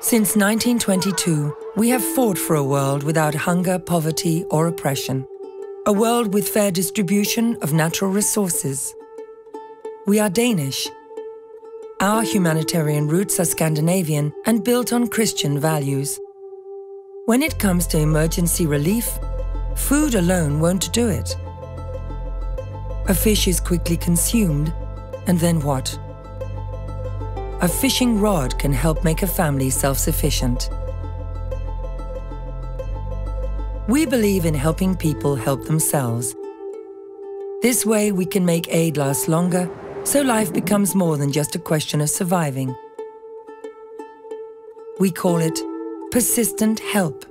Since 1922, we have fought for a world without hunger, poverty, or oppression. A world with fair distribution of natural resources. We are Danish. Our humanitarian roots are Scandinavian and built on Christian values. When it comes to emergency relief, food alone won't do it. A fish is quickly consumed, and then what? A fishing rod can help make a family self-sufficient. We believe in helping people help themselves. This way we can make aid last longer, so life becomes more than just a question of surviving. We call it persistent help.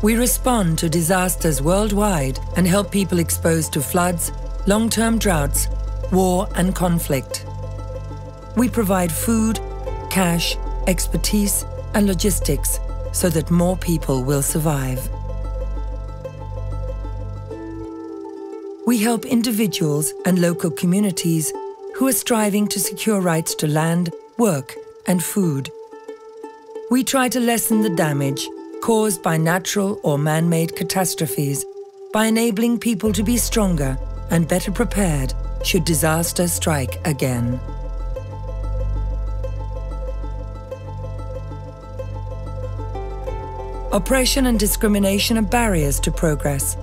We respond to disasters worldwide and help people exposed to floods, long-term droughts, war and conflict. We provide food, cash, expertise and logistics so that more people will survive. We help individuals and local communities who are striving to secure rights to land, work and food. We try to lessen the damage caused by natural or man-made catastrophes by enabling people to be stronger and better prepared should disaster strike again. Oppression and discrimination are barriers to progress.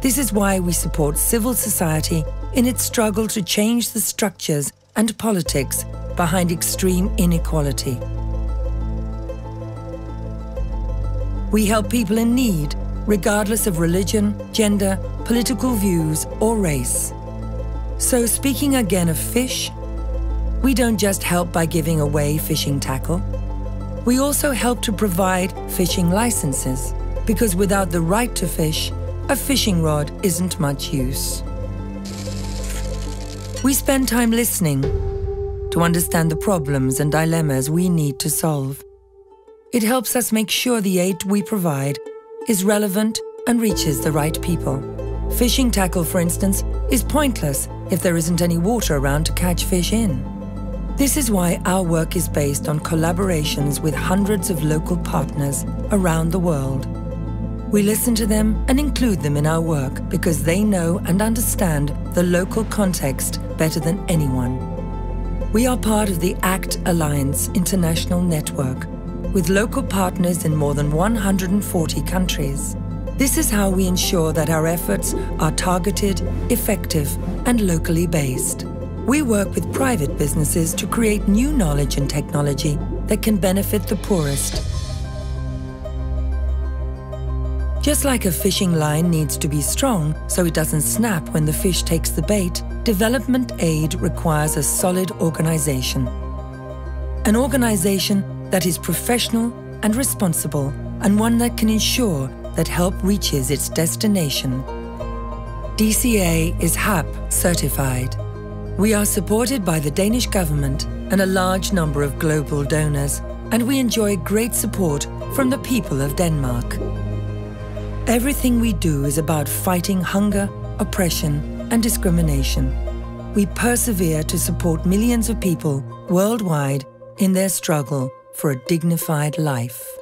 This is why we support civil society in its struggle to change the structures and politics behind extreme inequality. We help people in need, regardless of religion, gender, political views, or race. So, speaking again of fish, we don't just help by giving away fishing tackle. We also help to provide fishing licenses, because without the right to fish, a fishing rod isn't much use. We spend time listening to understand the problems and dilemmas we need to solve. It helps us make sure the aid we provide is relevant and reaches the right people. Fishing tackle, for instance, is pointless if there isn't any water around to catch fish in. This is why our work is based on collaborations with hundreds of local partners around the world. We listen to them and include them in our work because they know and understand the local context better than anyone. We are part of the ACT Alliance International Network, with local partners in more than 140 countries. This is how we ensure that our efforts are targeted, effective, and locally based. We work with private businesses to create new knowledge and technology that can benefit the poorest. Just like a fishing line needs to be strong so it doesn't snap when the fish takes the bait, development aid requires a solid organization. An organization that is professional and responsible, and one that can ensure that help reaches its destination. DCA is HAP certified. We are supported by the Danish government and a large number of global donors, and we enjoy great support from the people of Denmark. Everything we do is about fighting hunger, oppression, and discrimination. We persevere to support millions of people worldwide in their struggle for a dignified life.